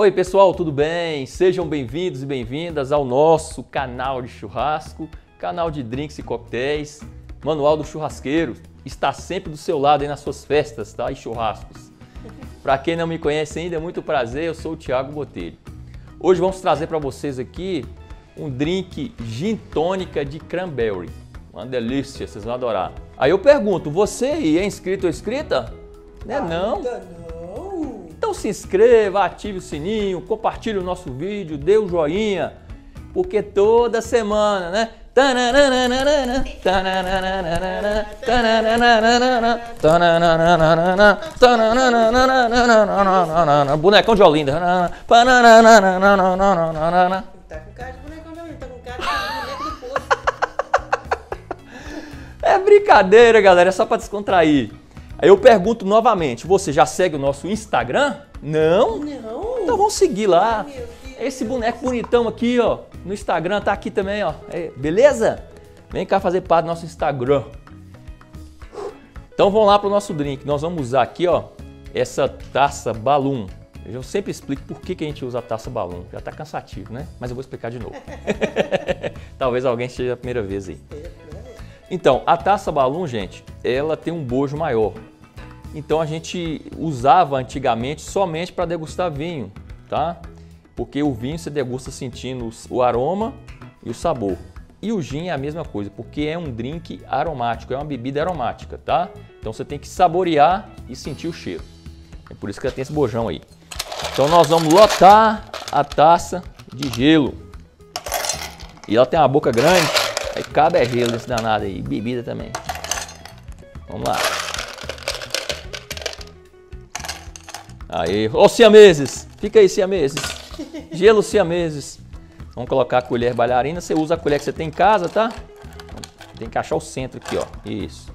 Oi pessoal, tudo bem? Sejam bem-vindos e bem-vindas ao nosso canal de churrasco, canal de drinks e coquetéis, Manual do Churrasqueiro. Está sempre do seu lado aí nas suas festas, tá? E churrascos. Para quem não me conhece ainda, é muito prazer, eu sou o Thiago Botelho. Hoje vamos trazer para vocês aqui um drink gin tônica de cranberry. Uma delícia, vocês vão adorar. Aí eu pergunto, você é inscrito ou inscrita? Não é não? Então se inscreva, ative o sininho, compartilhe o nosso vídeo, dê o joinha, porque toda semana, né? Bonecão de Olinda. Tá com cara de bonecão de tá com cara de boneco do poço. É brincadeira, galera, é só para descontrair. Aí eu pergunto novamente, você já segue o nosso Instagram? Não? Não. Então vamos seguir lá. Ai. Esse boneco bonitão aqui, ó, no Instagram, tá aqui também, ó. É, beleza? Vem cá fazer parte do nosso Instagram. Então vamos lá pro nosso drink. Nós vamos usar aqui, ó, essa taça balloon. Eu sempre explico por que, que a gente usa a taça balloon. Já tá cansativo, né? Mas eu vou explicar de novo. Talvez alguém esteja a primeira vez aí. Então, a taça balloon, gente, ela tem um bojo maior. Então a gente usava antigamente somente para degustar vinho, tá? Porque o vinho você degusta sentindo o aroma e o sabor. E o gin é a mesma coisa, porque é um drink aromático, é uma bebida aromática, tá? Então você tem que saborear e sentir o cheiro. É por isso que ela tem esse bojão aí. Então nós vamos lotar a taça de gelo. E ela tem uma boca grande, cabe é gelo desse danado aí, bebida também. Vamos lá. Aí, ô siameses, fica aí siameses. Gelo siameses. Vamos colocar a colher bailarina, você usa a colher que você tem em casa, tá? Tem que achar o centro aqui, ó. Isso.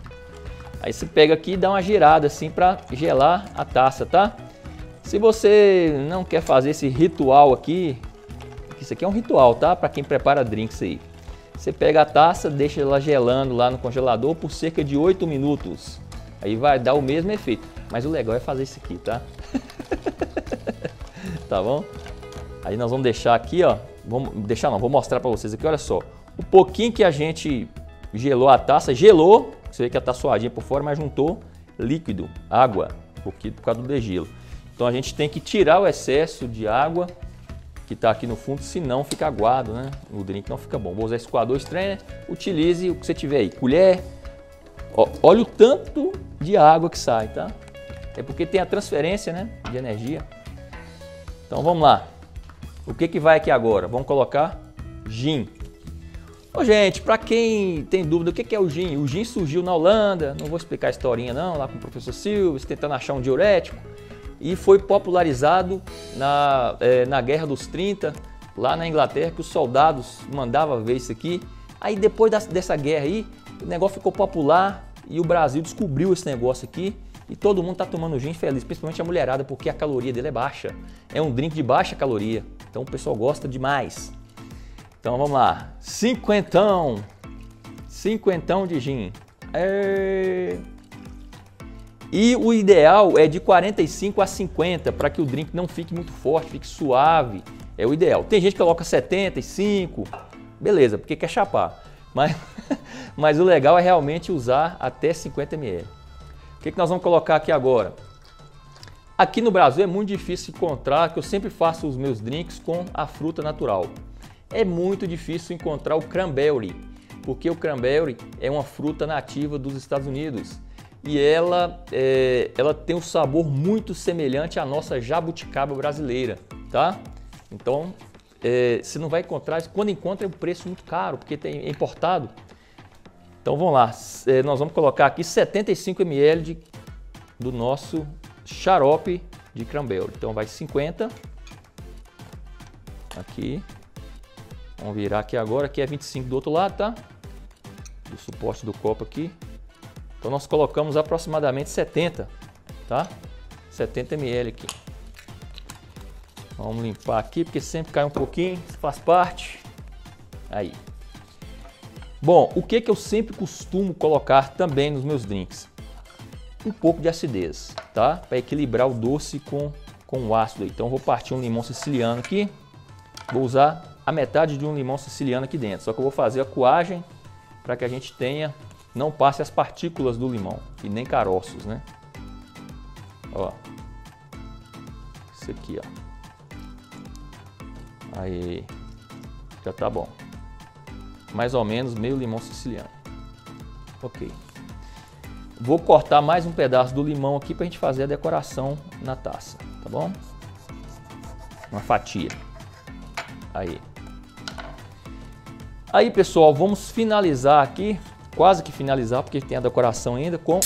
Aí você pega aqui e dá uma girada assim para gelar a taça, tá? Se você não quer fazer esse ritual aqui, isso aqui é um ritual, tá? Para quem prepara drinks aí. Você pega a taça, deixa ela gelando lá no congelador por cerca de 8 minutos. Aí vai dar o mesmo efeito. Mas o legal é fazer isso aqui, tá? tá bom? Aí nós vamos deixar aqui, ó. Vamos deixar não, vou mostrar para vocês aqui, olha só. O pouquinho que a gente gelou a taça, gelou, você vê que ela tá suadinha por fora, mas juntou líquido, água, um pouquinho por causa do degelo. Então a gente tem que tirar o excesso de água que está aqui no fundo, senão fica aguado, né? O drink não fica bom. Vou usar esse coador strainer, utilize o que você tiver aí. Colher, Ó, olha o tanto de água que sai, tá? É porque tem a transferência, né, de energia. Então vamos lá. O que que vai aqui agora? Vamos colocar gin. Ô, gente, para quem tem dúvida, o que que é o gin? O gin surgiu na Holanda, não vou explicar a historinha não, lá com o professor Silves, tentando achar um diurético, e foi popularizado na, eh, na Guerra dos 30, lá na Inglaterra, que os soldados mandavam ver isso aqui. Aí depois das- dessa guerra aí, o negócio ficou popular e o Brasil descobriu esse negócio aqui e todo mundo tá tomando gin feliz, principalmente a mulherada, porque a caloria dele é baixa. É um drink de baixa caloria, então o pessoal gosta demais. Então vamos lá, cinquentão, cinquentão de gin. É... E o ideal é de 45 a 50 para que o drink não fique muito forte, fique suave. É o ideal. Tem gente que coloca 75, beleza, porque quer chapar. Mas, mas o legal é realmente usar até 50 ml. O que, que nós vamos colocar aqui agora? Aqui no Brasil é muito difícil encontrar, que eu sempre faço os meus drinks com a fruta natural. É muito difícil encontrar o cranberry, porque o cranberry é uma fruta nativa dos Estados Unidos e ela, é, ela tem um sabor muito semelhante à nossa jabuticaba brasileira, tá? Então, é, você não vai encontrar, quando encontra é um preço muito caro, porque tem, é importado. Então vamos lá, é, nós vamos colocar aqui 75 ml de, do nosso xarope de cranberry. Então vai 50 aqui. Vamos virar aqui agora, aqui é 25 do outro lado, tá? Do suporte do copo aqui. Então nós colocamos aproximadamente 70, tá? 70 ml aqui. Vamos limpar aqui, porque sempre cai um pouquinho, faz parte. Aí. Bom, o que, que eu sempre costumo colocar também nos meus drinks? Um pouco de acidez, tá? Para equilibrar o doce com, com o ácido. Então vou partir um limão siciliano aqui. Vou usar a metade de um limão siciliano aqui dentro. Só que eu vou fazer a coagem para que a gente tenha, não passe as partículas do limão e nem caroços, né? Ó. Isso aqui, ó. Aí. Já tá bom. Mais ou menos meio limão siciliano. Ok. Vou cortar mais um pedaço do limão aqui para a gente fazer a decoração na taça, tá bom? Uma fatia. Aí. Aí, pessoal, vamos finalizar aqui, quase que finalizar, porque tem a decoração ainda, com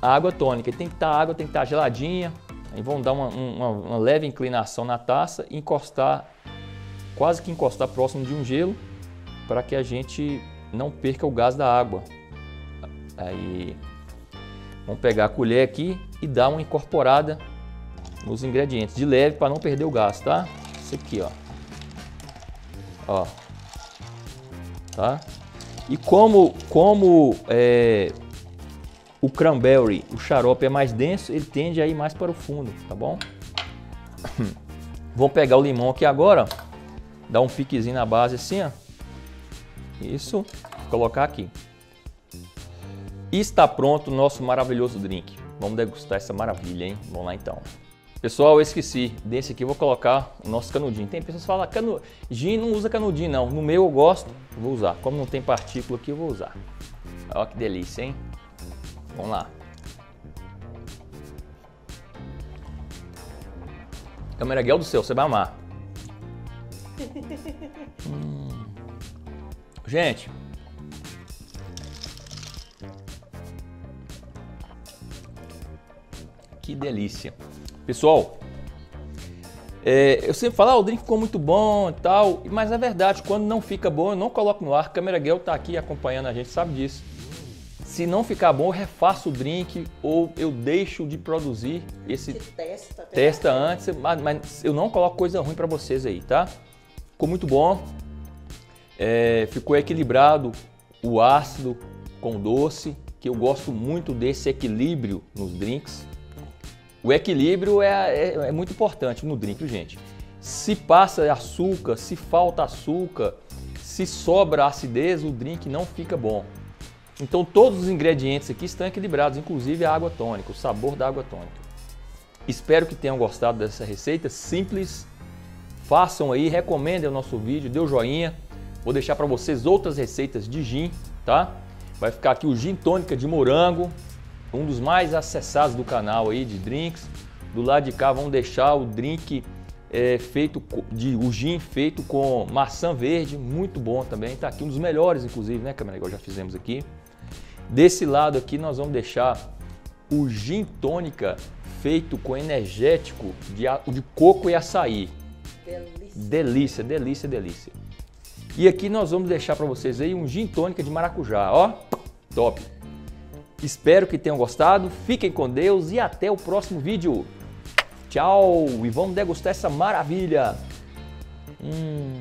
a água tônica. Tem que estar tá, a água tem que estar tá geladinha. Aí vamos dar uma, uma, uma leve inclinação na taça e encostar, quase que encostar próximo de um gelo, para que a gente não perca o gás da água. Aí Vamos pegar a colher aqui e dar uma incorporada nos ingredientes, de leve para não perder o gás, tá? Isso aqui, ó. Ó. Tá? E como, como é, o cranberry, o xarope é mais denso, ele tende a ir mais para o fundo, tá bom? Vamos pegar o limão aqui agora. Dar um piquezinho na base assim, ó. Isso. Colocar aqui. E está pronto o nosso maravilhoso drink. Vamos degustar essa maravilha, hein? Vamos lá então. Pessoal, eu esqueci. Desse aqui eu vou colocar o nosso canudinho. Tem pessoas que falam, canu... gin não usa canudinho não. No meu eu gosto, vou usar. Como não tem partícula aqui, eu vou usar. Olha que delícia, hein? Vamos lá. Câmera Guel do céu, você vai amar. hum. Gente, Que delícia. Pessoal, é, eu sempre falo, ah, o drink ficou muito bom e tal, mas é verdade, quando não fica bom, eu não coloco no ar. A câmera Gel está aqui acompanhando a gente, sabe disso. Se não ficar bom, eu refaço o drink ou eu deixo de produzir esse. testa, testa antes, mas, mas, eu não coloco coisa ruim para vocês aí, tá? Ficou muito bom, é, ficou equilibrado o ácido com o doce, que eu gosto muito desse equilíbrio nos drinks. O equilíbrio é, é, é muito importante no drink, gente. Se passa açúcar, se falta açúcar, se sobra acidez, o drink não fica bom. Então todos os ingredientes aqui estão equilibrados, inclusive a água tônica, o sabor da água tônica. Espero que tenham gostado dessa receita simples. Façam aí, recomendem o nosso vídeo, dê o joinha. Vou deixar para vocês outras receitas de gin, tá? Vai ficar aqui o gin tônica de morango, um dos mais acessados do canal aí de drinks. Do lado de cá vamos deixar o drink é, feito de o gin feito com maçã verde, muito bom também. Tá aqui um dos melhores, inclusive, né, câmera? Igual já fizemos aqui. Desse lado aqui nós vamos deixar o gin tônica feito com energético de, de coco e açaí. Delícia. delícia, delícia, delícia. E aqui nós vamos deixar para vocês aí um gin tônica de maracujá, ó, top. Espero que tenham gostado, fiquem com Deus e até o próximo vídeo. Tchau e vamos degustar essa maravilha. Hum.